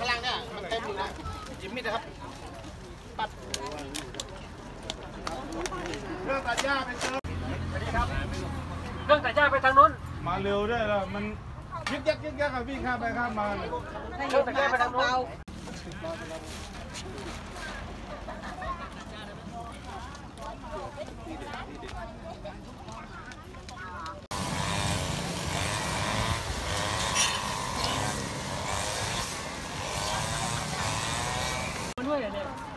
พลังเนี่ยมันเต็มอยู่นะหยิบมีดนะครับ ปัดเครื่องตัดหญ้าไปเติมเครื่องตัดหญ้าไปทางนู้น มาเร็วด้วยแล้วมันยึกยักยึกยักอะวิ่งข้ามไปข้ามมาเนี่ยเครื่องตัดหญ้าไปทางนู้น 这个